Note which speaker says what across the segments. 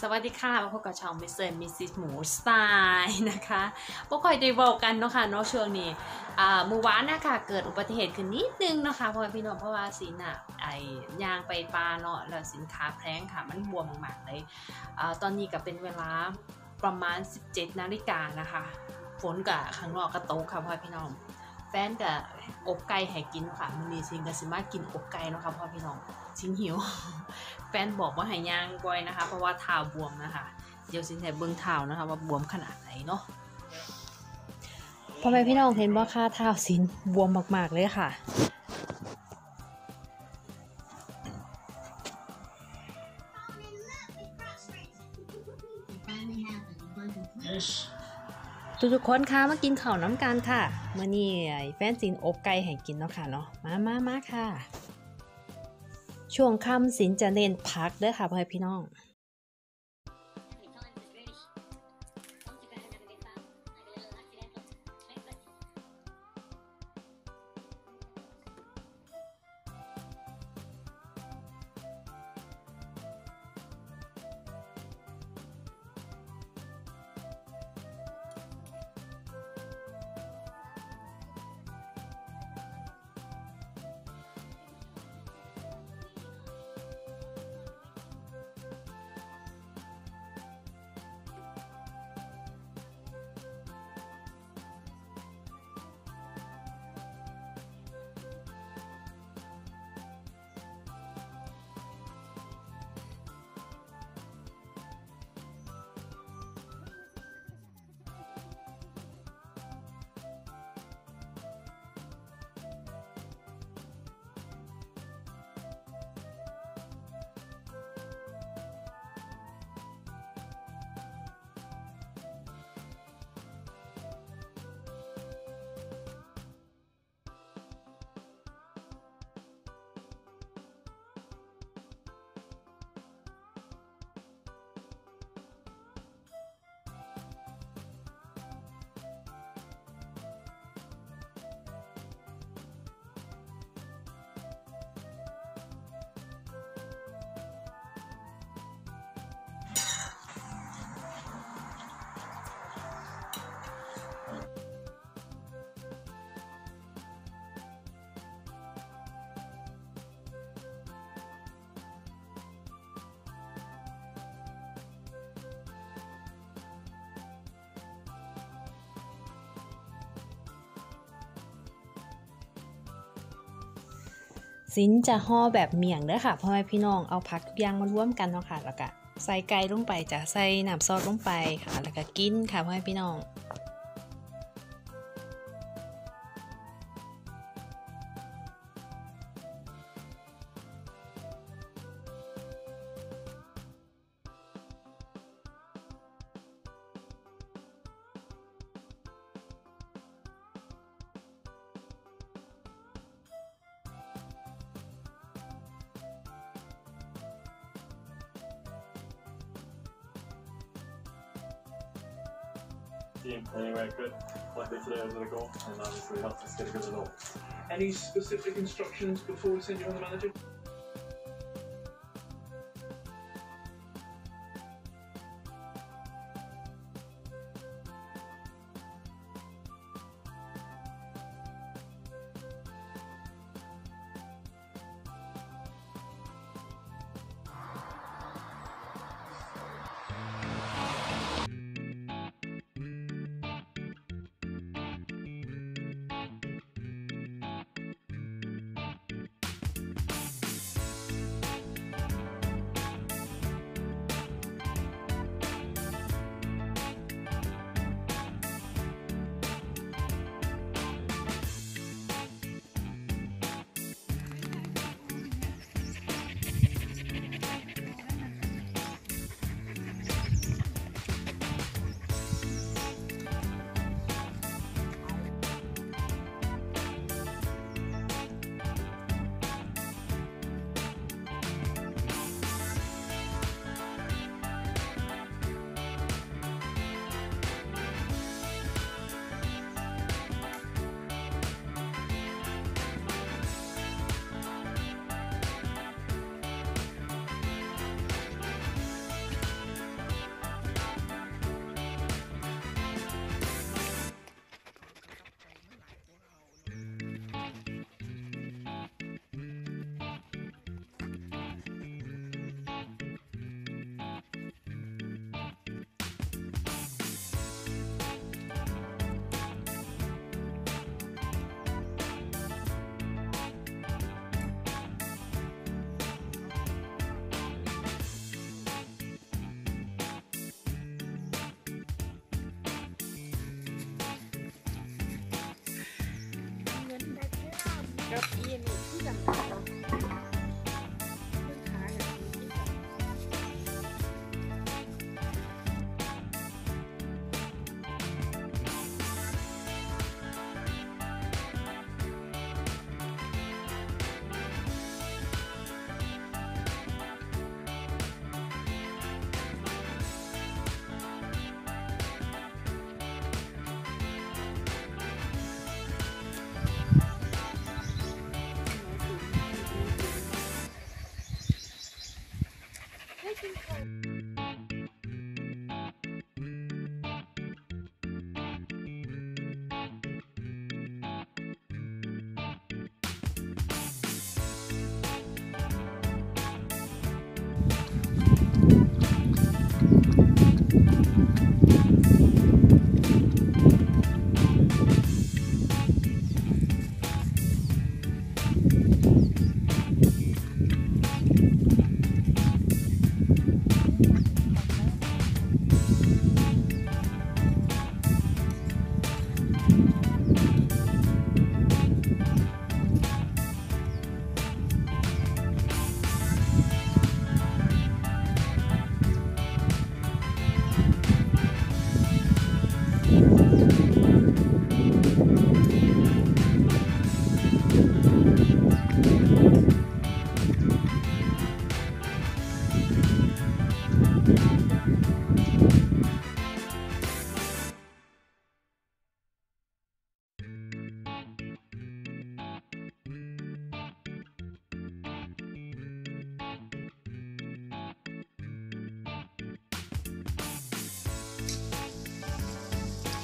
Speaker 1: สวัสดีค่ะพบกับช่องมิสเตอร์มิสซิสหมูสไตล์นะคะบ่ค่อยด้บอกกันเนาะค่ะเนาะช่วงนี้อ่าเมื่อวานนะคะเกิดอุบัติเหตุขึ้นนิดนึงเนาะคะเพราะว่าพี่น้องเพราะว่าสินอะไอยางไปปลาเนาะแล้วสินค้าแพงค่ะมันบวมมากๆเลยอตอนนี้ก็เป็นเวลาประมาณ 17 นาฬิกานะคะ ฝนกับข้างนอกก็ตกค่ะพ่อพี่น้อง แฟนกับอบไก่ให้กินค่ะมันนี้ชิงก็สิมากินอบไก่เนาะค่ะพ่อพี่น้องชิงหิว แฟนบอกว่าให้ย่างก้อยนะคะ เพราะว่าเท้าบวมนะคะเดี๋ยวสินใส่เบิ่งเท้านะคะ ว่าบวมขนาดไหนเนาะพ่อแม่พี่น้องเห็นว่าค่าเท้าสินบวมมาก ๆ เลยค่ะ ทุกๆคนคะมากินข้าวน้ำกันค่ะมื่อนี้แฟนสินอบไก่ให้กินเนาะค่ะเนาะมามามาค่ะ ช่วงค่ำสินจะเน้นพักเด้อค่ะพ่อพี่น้อง สินจะห่อแบบเมี่ยงเด้อค่ะพ่อแม่พี่น้องเอาผักทุกอย่างมาร่วมกันเนาะค่ะแล้วก็ใส่ไก่ลงไปจะใส่น้ำซอสลงไปค่ะ แล้วก็กินค่ะพ่อแม่พี่น้อง
Speaker 2: team. Anyway, good. Like they today over the goal, and obviously helped us get a good result.
Speaker 3: Any specific instructions before we send you on the manager?
Speaker 4: กับอีนี่ที่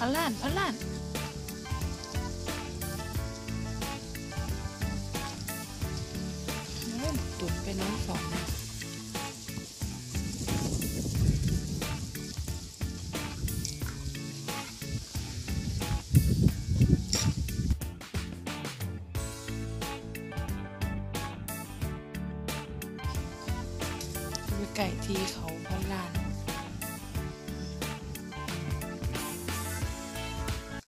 Speaker 4: พ
Speaker 5: ลานพลานเริ่มตุ่นไปน้องสองนะไปไก่ที่เขา